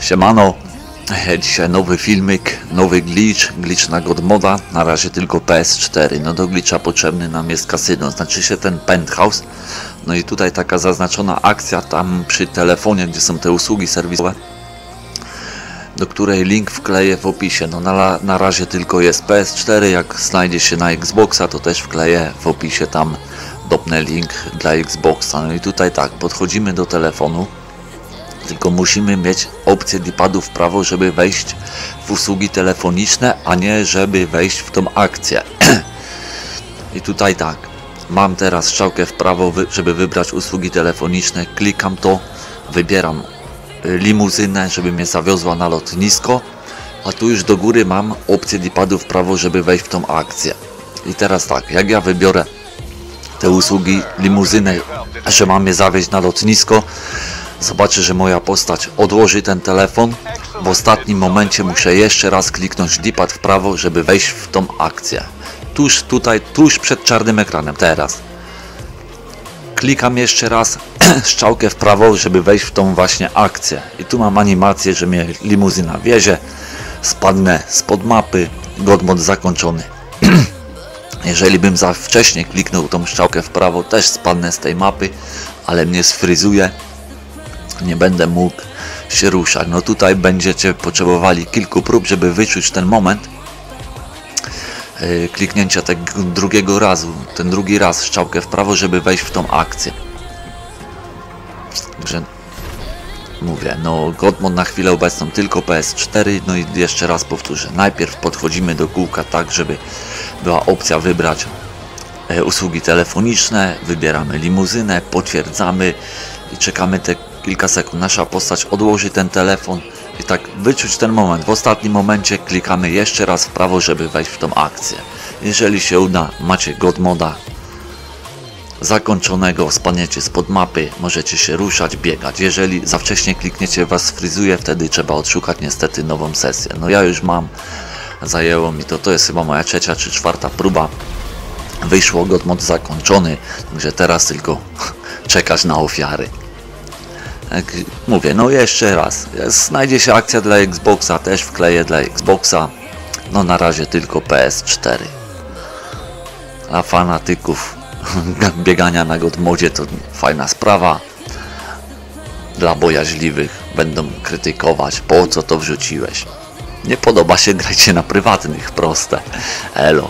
Siemano, E, dzisiaj nowy filmik, nowy glitch, glitch na Godmoda, na razie tylko PS4, no do glitcha potrzebny nam jest kasyno, znaczy się ten penthouse, no i tutaj taka zaznaczona akcja tam przy telefonie, gdzie są te usługi serwisowe, do której link wkleję w opisie, no na, na razie tylko jest PS4, jak znajdzie się na Xboxa, to też wkleję w opisie tam dopnę link dla Xboxa, no i tutaj tak, podchodzimy do telefonu, tylko musimy mieć opcję D-padu w prawo, żeby wejść w usługi telefoniczne, a nie żeby wejść w tą akcję. I tutaj tak, mam teraz strzałkę w prawo, żeby wybrać usługi telefoniczne, klikam to, wybieram y, limuzynę, żeby mnie zawiozła na lotnisko, a tu już do góry mam opcję D-padu w prawo, żeby wejść w tą akcję. I teraz tak, jak ja wybiorę te usługi limuzynę, że mam je zawieźć na lotnisko, Zobaczy, że moja postać odłoży ten telefon. W ostatnim momencie muszę jeszcze raz kliknąć D-pad w prawo, żeby wejść w tą akcję. Tuż tutaj, tuż przed czarnym ekranem, teraz. Klikam jeszcze raz strzałkę w prawo, żeby wejść w tą właśnie akcję. I tu mam animację, że mnie limuzyna wiezie. Spadnę spod mapy. Godmod zakończony. Jeżeli bym za wcześnie kliknął tą strzałkę w prawo, też spadnę z tej mapy, ale mnie sfryzuje nie będę mógł się ruszać. No tutaj będziecie potrzebowali kilku prób, żeby wyczuć ten moment yy, kliknięcia tego drugiego razu, ten drugi raz strzałkę w prawo, żeby wejść w tą akcję. Także mówię, no Godmod na chwilę obecną tylko PS4, no i jeszcze raz powtórzę, najpierw podchodzimy do kółka tak, żeby była opcja wybrać e, usługi telefoniczne, wybieramy limuzynę, potwierdzamy i czekamy te kilka sekund. Nasza postać odłoży ten telefon i tak wyczuć ten moment. W ostatnim momencie klikamy jeszcze raz w prawo, żeby wejść w tą akcję. Jeżeli się uda, macie God moda zakończonego, spadniecie spod mapy, możecie się ruszać, biegać. Jeżeli za wcześnie klikniecie, was fryzuje, wtedy trzeba odszukać niestety nową sesję. No ja już mam, zajęło mi to, to jest chyba moja trzecia czy czwarta próba. Wyszło God mod zakończony, także teraz tylko czekać na ofiary. Jak mówię, no jeszcze raz, znajdzie się akcja dla Xboxa, też wkleję dla Xboxa, no na razie tylko PS4. Dla fanatyków biegania na Godmodzie to fajna sprawa. Dla bojaźliwych będą krytykować, po co to wrzuciłeś. Nie podoba się, grajcie na prywatnych, proste. Elo.